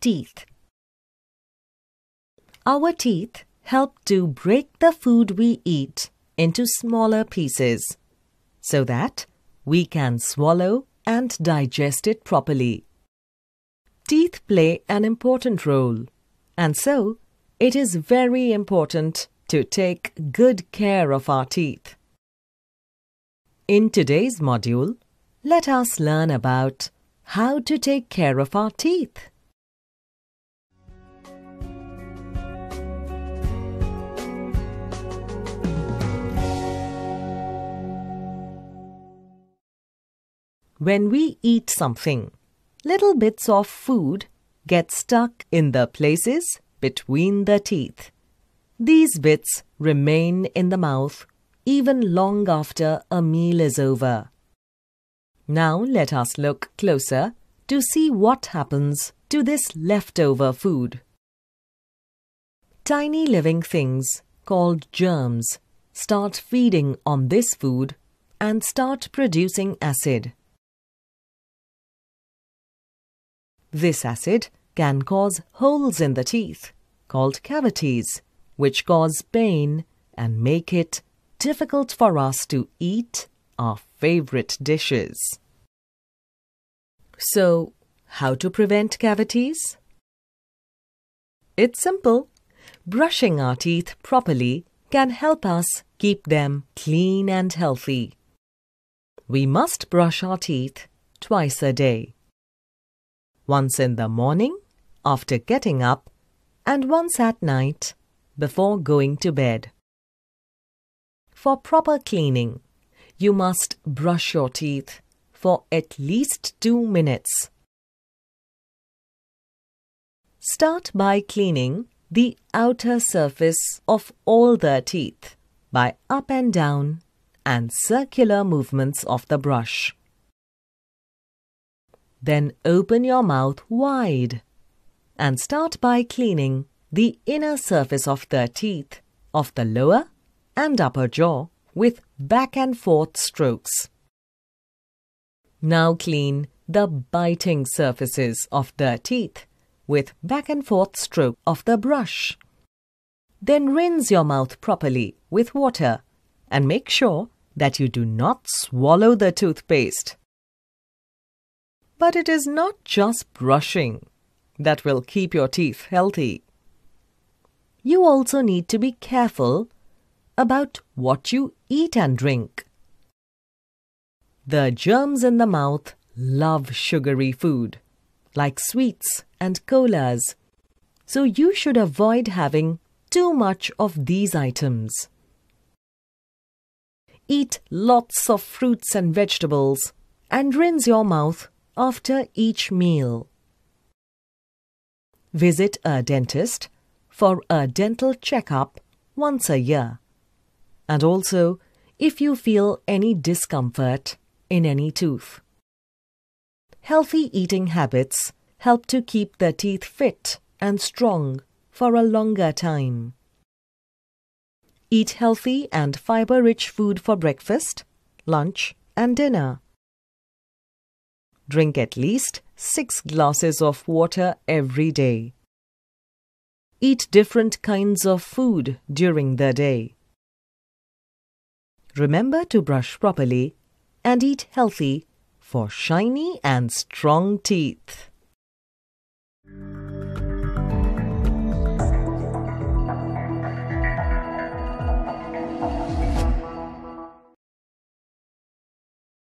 teeth. Our teeth help to break the food we eat into smaller pieces so that we can swallow and digest it properly. Teeth play an important role, and so it is very important to take good care of our teeth. In today's module, let us learn about how to take care of our teeth. When we eat something, little bits of food get stuck in the places between the teeth. These bits remain in the mouth even long after a meal is over. Now let us look closer to see what happens to this leftover food. Tiny living things called germs start feeding on this food and start producing acid. This acid can cause holes in the teeth, called cavities, which cause pain and make it difficult for us to eat our favorite dishes. So, how to prevent cavities? It's simple. Brushing our teeth properly can help us keep them clean and healthy. We must brush our teeth twice a day once in the morning, after getting up, and once at night, before going to bed. For proper cleaning, you must brush your teeth for at least two minutes. Start by cleaning the outer surface of all the teeth by up and down and circular movements of the brush. Then open your mouth wide and start by cleaning the inner surface of the teeth of the lower and upper jaw with back and forth strokes. Now clean the biting surfaces of the teeth with back and forth stroke of the brush. Then rinse your mouth properly with water and make sure that you do not swallow the toothpaste. But it is not just brushing that will keep your teeth healthy. You also need to be careful about what you eat and drink. The germs in the mouth love sugary food, like sweets and colas, so you should avoid having too much of these items. Eat lots of fruits and vegetables and rinse your mouth after each meal. Visit a dentist for a dental checkup once a year. And also if you feel any discomfort in any tooth. Healthy eating habits help to keep the teeth fit and strong for a longer time. Eat healthy and fiber rich food for breakfast, lunch, and dinner. Drink at least 6 glasses of water every day. Eat different kinds of food during the day. Remember to brush properly and eat healthy for shiny and strong teeth.